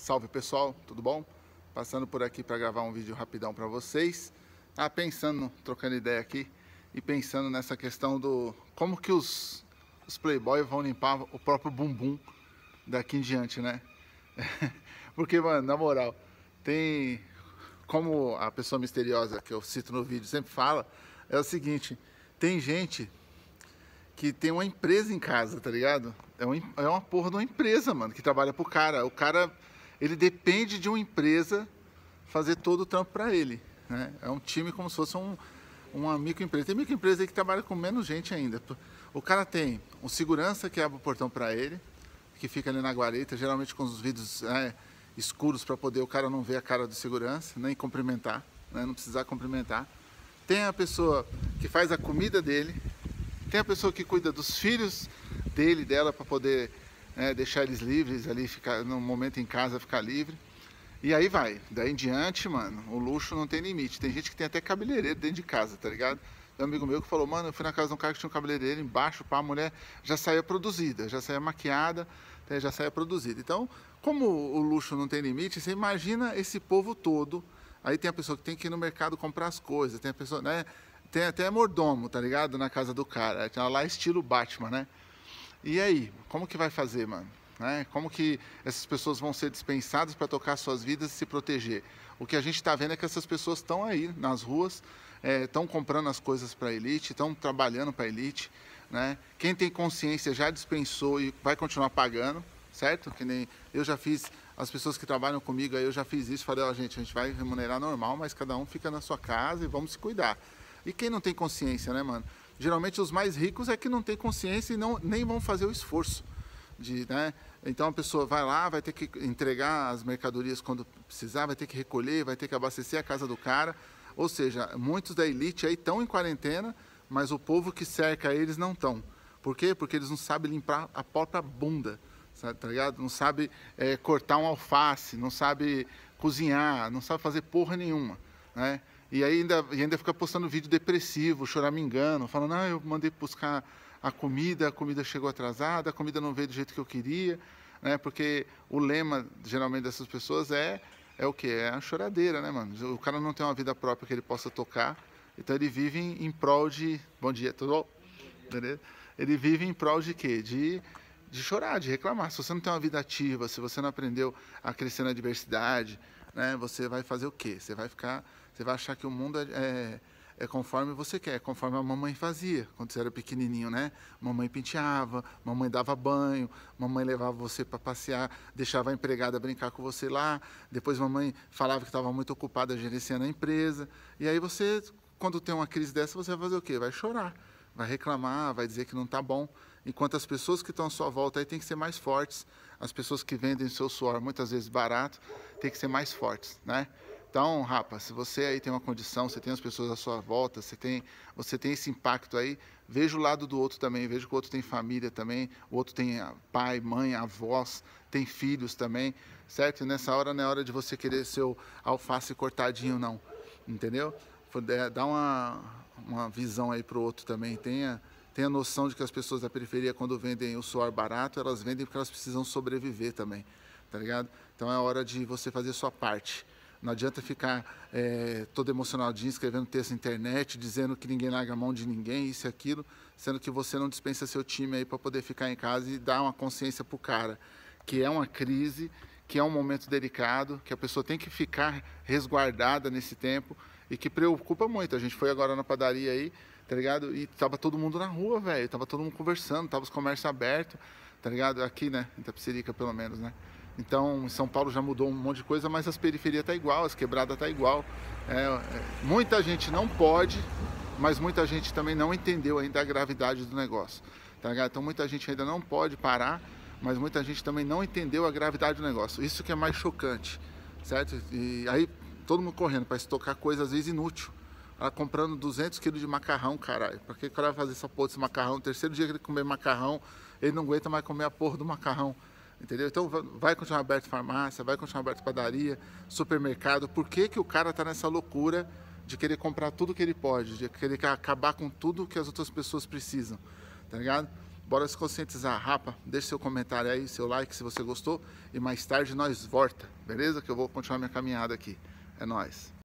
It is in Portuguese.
Salve pessoal, tudo bom? Passando por aqui para gravar um vídeo rapidão para vocês. Ah, pensando, trocando ideia aqui e pensando nessa questão do como que os, os playboys vão limpar o próprio bumbum daqui em diante, né? Porque, mano, na moral, tem como a pessoa misteriosa que eu cito no vídeo sempre fala, é o seguinte, tem gente que tem uma empresa em casa, tá ligado? É, um, é uma porra de uma empresa, mano, que trabalha pro cara. O cara ele depende de uma empresa fazer todo o trampo para ele. Né? É um time como se fosse um, uma microempresa. Tem microempresa aí que trabalha com menos gente ainda. O cara tem um segurança que abre o portão para ele, que fica ali na guarita, geralmente com os vidros é, escuros para poder o cara não ver a cara do segurança, nem cumprimentar, né? não precisar cumprimentar. Tem a pessoa que faz a comida dele, tem a pessoa que cuida dos filhos dele, dela, para poder né, deixar eles livres ali, ficar no momento em casa, ficar livre. E aí vai, daí em diante, mano, o luxo não tem limite. Tem gente que tem até cabeleireiro dentro de casa, tá ligado? Tem um amigo meu que falou, mano, eu fui na casa de um cara que tinha um cabeleireiro embaixo, pá, a mulher já saía produzida, já saía maquiada, né, já saía produzida. Então, como o luxo não tem limite, você imagina esse povo todo. Aí tem a pessoa que tem que ir no mercado comprar as coisas, tem a pessoa, né? Tem até mordomo, tá ligado? Na casa do cara. Lá estilo Batman, né? E aí, como que vai fazer, mano? Né? Como que essas pessoas vão ser dispensadas para tocar suas vidas e se proteger? O que a gente está vendo é que essas pessoas estão aí nas ruas, estão é, comprando as coisas para a elite, estão trabalhando para a elite. Né? Quem tem consciência já dispensou e vai continuar pagando, certo? Que nem eu já fiz, as pessoas que trabalham comigo eu já fiz isso, falei, ó, gente, a gente vai remunerar normal, mas cada um fica na sua casa e vamos se cuidar. E quem não tem consciência, né, mano? Geralmente os mais ricos é que não tem consciência e não, nem vão fazer o esforço. De, né? Então a pessoa vai lá, vai ter que entregar as mercadorias quando precisar, vai ter que recolher, vai ter que abastecer a casa do cara. Ou seja, muitos da elite aí estão em quarentena, mas o povo que cerca eles não estão. Por quê? Porque eles não sabem limpar a própria bunda, sabe, tá ligado? Não sabe é, cortar um alface, não sabe cozinhar, não sabe fazer porra nenhuma, né? E aí ainda, e ainda fica postando vídeo depressivo, choramingando, falando, ah, eu mandei buscar a comida, a comida chegou atrasada, a comida não veio do jeito que eu queria, né? Porque o lema, geralmente, dessas pessoas é, é o quê? É a choradeira, né, mano? O cara não tem uma vida própria que ele possa tocar, então ele vive em, prol de... Bom dia, tudo bom? Ele vive em prol de quê? De de chorar, de reclamar. Se você não tem uma vida ativa, se você não aprendeu a crescer na diversidade, né, você vai fazer o quê? Você vai ficar você vai achar que o mundo é, é, é, conforme você quer, conforme a mamãe fazia quando você era pequenininho, né? Mamãe penteava, mamãe dava banho, mamãe levava você para passear, deixava a empregada brincar com você lá. Depois mamãe falava que estava muito ocupada gerenciando a empresa. E aí você, quando tem uma crise dessa, você vai fazer o quê? Vai chorar, vai reclamar, vai dizer que não está bom. Enquanto as pessoas que estão à sua volta aí têm que ser mais fortes. As pessoas que vendem seu suor muitas vezes barato têm que ser mais fortes, né? Então, rapaz, se você aí tem uma condição, você tem as pessoas à sua volta, você tem, você tem esse impacto aí, veja o lado do outro também, veja que o outro tem família também, o outro tem pai, mãe, avós, tem filhos também, certo? E nessa hora não é hora de você querer seu alface cortadinho, não, entendeu? Dá uma, uma visão aí para o outro também, tenha, tenha noção de que as pessoas da periferia, quando vendem o suor barato, elas vendem porque elas precisam sobreviver também, tá ligado? Então é hora de você fazer sua parte. Não adianta ficar é, todo emocionadinho, escrevendo texto na internet, dizendo que ninguém larga a mão de ninguém, isso e aquilo, sendo que você não dispensa seu time aí para poder ficar em casa e dar uma consciência para o cara, que é uma crise, que é um momento delicado, que a pessoa tem que ficar resguardada nesse tempo e que preocupa muito. A gente foi agora na padaria aí, tá ligado? E tava todo mundo na rua, velho, tava todo mundo conversando, tava os comércios abertos, tá ligado? Aqui, né, em Tapicerica pelo menos, né? Então, São Paulo já mudou um monte de coisa, mas as periferias tá igual, as quebradas tá igual. É, é, muita gente não pode, mas muita gente também não entendeu ainda a gravidade do negócio. Tá então, muita gente ainda não pode parar, mas muita gente também não entendeu a gravidade do negócio. Isso que é mais chocante, certo? E aí, todo mundo correndo para estocar coisa às vezes inútil. Ela comprando 200 quilos de macarrão, caralho. Pra que o cara vai fazer essa porra desse macarrão? No terceiro dia que ele comer macarrão, ele não aguenta mais comer a porra do macarrão. Entendeu? Então vai continuar aberto farmácia, vai continuar aberto padaria, supermercado. Por que, que o cara está nessa loucura de querer comprar tudo que ele pode, de querer acabar com tudo que as outras pessoas precisam? Tá ligado? Bora se conscientizar, rapa, deixe seu comentário aí, seu like se você gostou e mais tarde nós volta, beleza? Que eu vou continuar minha caminhada aqui. É nóis.